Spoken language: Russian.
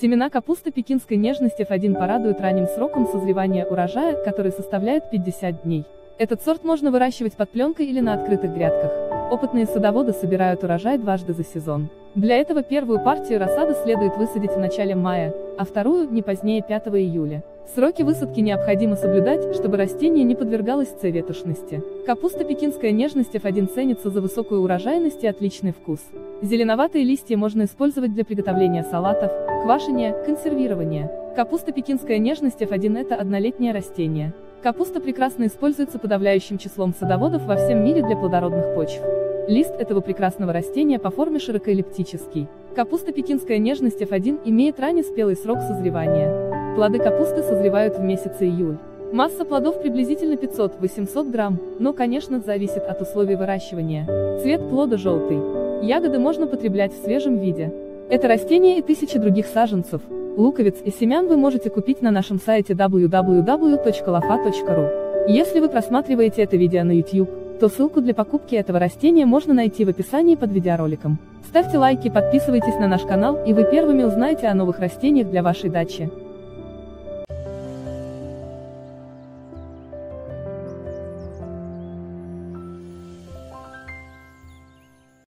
Семена капусты пекинской нежности F1 порадуют ранним сроком созревания урожая, который составляет 50 дней. Этот сорт можно выращивать под пленкой или на открытых грядках. Опытные садоводы собирают урожай дважды за сезон. Для этого первую партию рассады следует высадить в начале мая, а вторую – не позднее 5 июля. Сроки высадки необходимо соблюдать, чтобы растение не подвергалось цветушности. Капуста пекинская нежность F1 ценится за высокую урожайность и отличный вкус. Зеленоватые листья можно использовать для приготовления салатов, квашения, консервирования. Капуста пекинская нежность F1 – это однолетнее растение. Капуста прекрасно используется подавляющим числом садоводов во всем мире для плодородных почв. Лист этого прекрасного растения по форме широкоэллиптический. Капуста пекинская нежность F1 имеет ранний спелый срок созревания. Плоды капусты созревают в месяце июль. Масса плодов приблизительно 500-800 грамм, но, конечно, зависит от условий выращивания. Цвет плода желтый. Ягоды можно потреблять в свежем виде. Это растение и тысячи других саженцев, луковиц и семян вы можете купить на нашем сайте www.lofa.ru. Если вы просматриваете это видео на YouTube, то ссылку для покупки этого растения можно найти в описании под видеороликом. Ставьте лайки, подписывайтесь на наш канал, и вы первыми узнаете о новых растениях для вашей дачи.